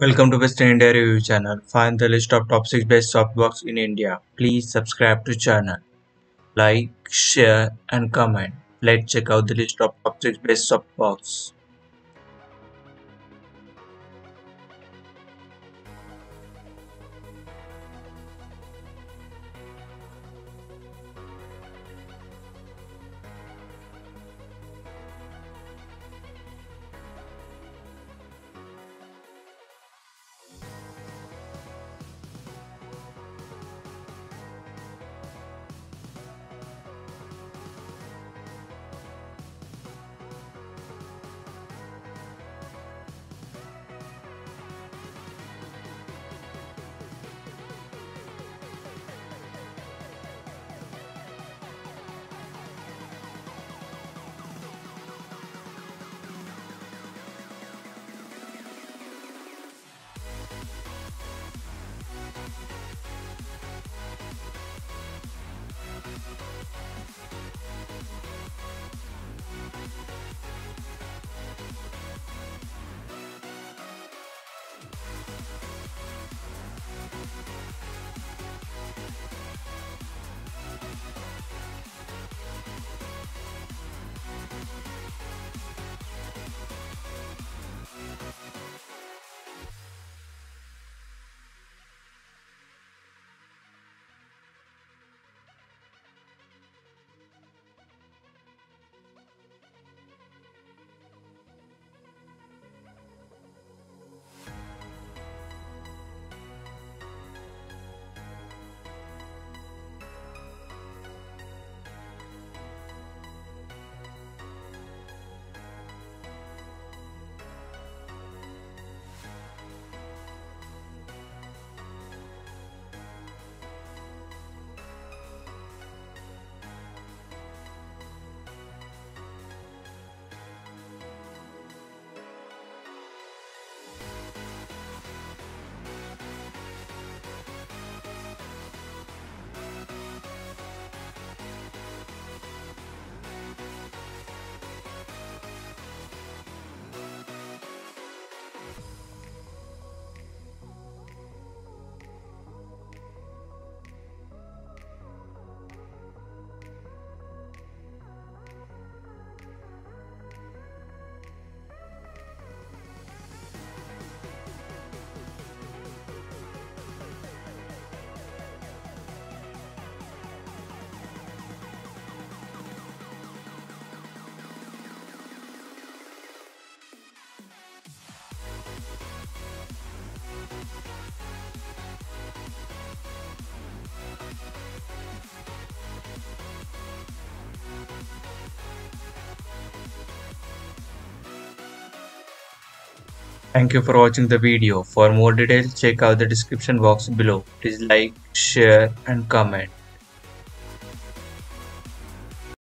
Welcome to West India Review channel. Find the list of top 6 best softbox in India. Please subscribe to channel. Like, share and comment. Let's check out the list of top 6 best softbox. Thank you for watching the video. For more details, check out the description box below. Please like, share and comment.